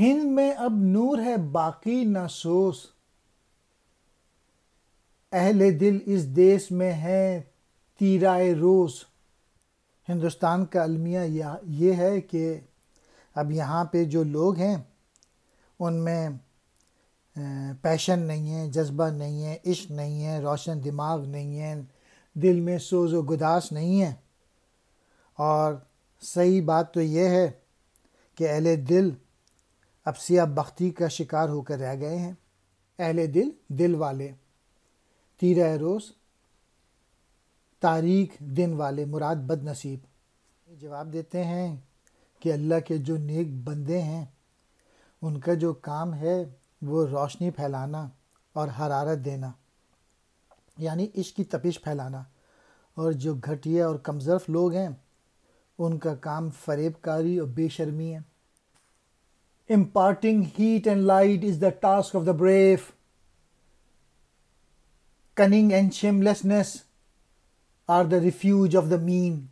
हिंद में अब नूर है, बाकी ना सोस। अहले दिल इस देश में है, तीराए रोज़ हिंदुस्तान का अलमिया ये है कि अब यहाँ पे जो लोग हैं, उनमें पैशन नहीं है, जज्बा नहीं है, इश्क नहीं है, रोशन दिमाग नहीं है, दिल में सोज व गुदास नहीं है। और सही बात तो यह है कि अहले दिल अब सिया बख्ती का शिकार होकर रह गए हैं। अहले दिल दिल वाले। तीर रोज़ तारीख दिन वाले मुराद बद नसीब जवाब देते हैं कि अल्लाह के जो नेक बंदे हैं, उनका जो काम है वो रोशनी फैलाना और हरारत देना, यानी इश्क की तपिश फैलाना। और जो घटिया और कमज़रफ लोग हैं, उनका काम फरेबकारी और बेशर्मी है। Imparting heat and light is the task of the brave. Cunning and shamelessness are the refuge of the mean.